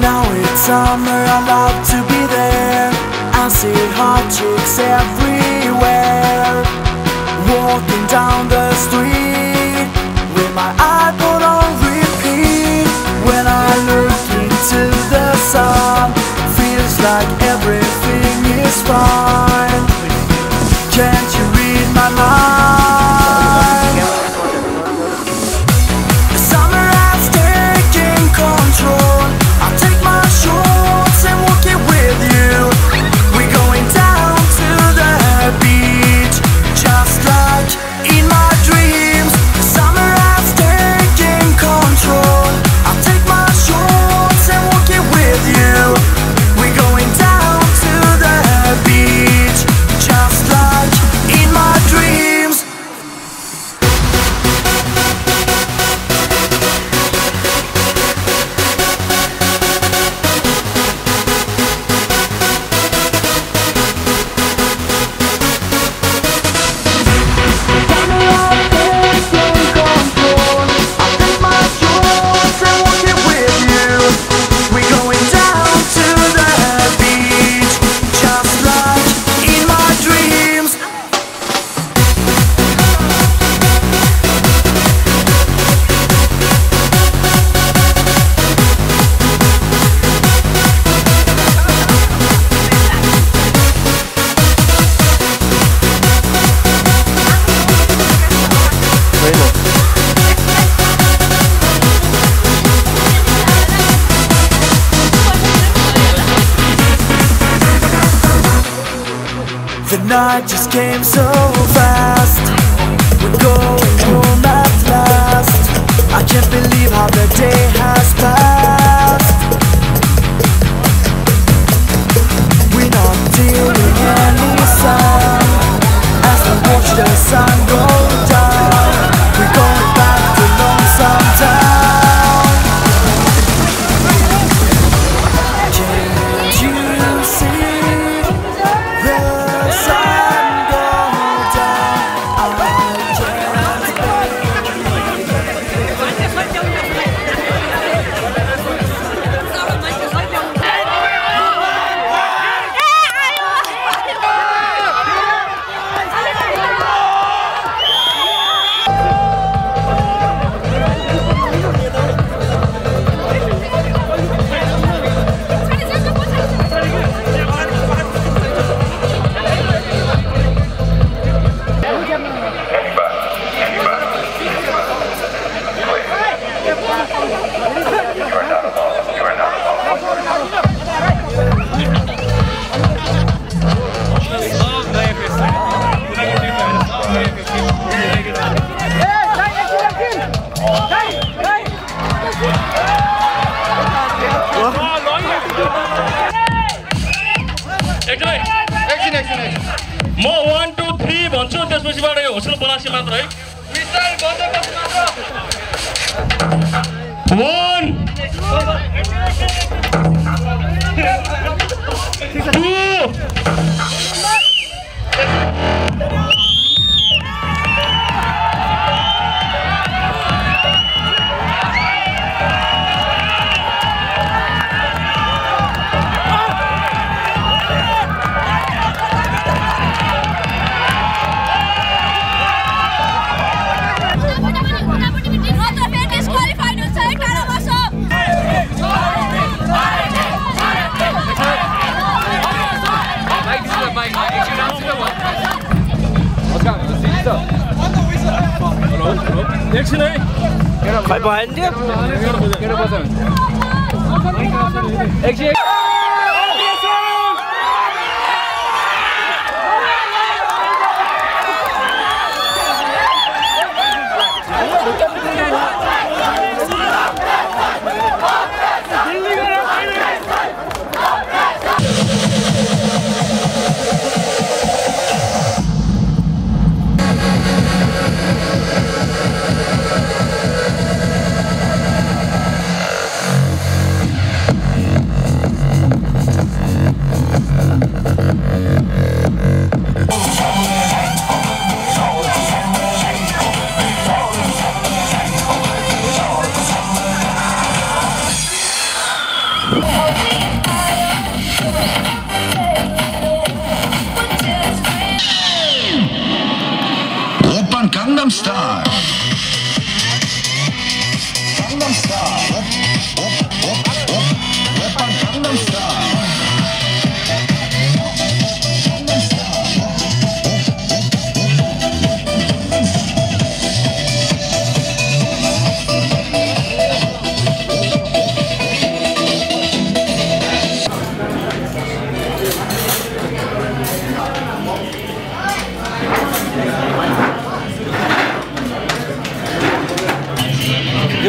it's summer, I love to be there. I see hot chicks everywhere. Walking down the street with my iPod on repeat. When I look into the sun, feels like everything is fine. Can't you read my mind? Night just came so fast. We're going home at last. I can't believe how the day has passed. We're not hearing any sound as we watch the sun go म one two three भन्छु त्यसपछिबाट यो hostel Palasi मात्र है। वान एकछिन है खै भएन त्यो? Star.